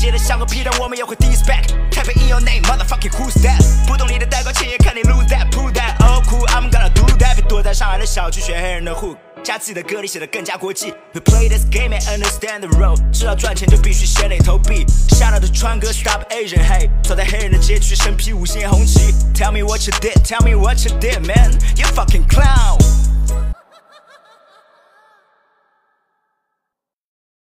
第一次接的像个屁，但我们也会 diss back。Type in your name, motherfucking who's that？不懂你的代高亲也看你 lose that, prove that. Oh cool, I'm gonna do that。别躲在上海的小区学黑人的 hook。加自己的歌里写的更加国际。We play this game and understand the role，知道赚钱就必须先得投币。Shout out to 川哥，Stop Asian hate，走在黑人的街区，身披五星红旗。Tell me what you did, tell me what you did, man. You fucking clown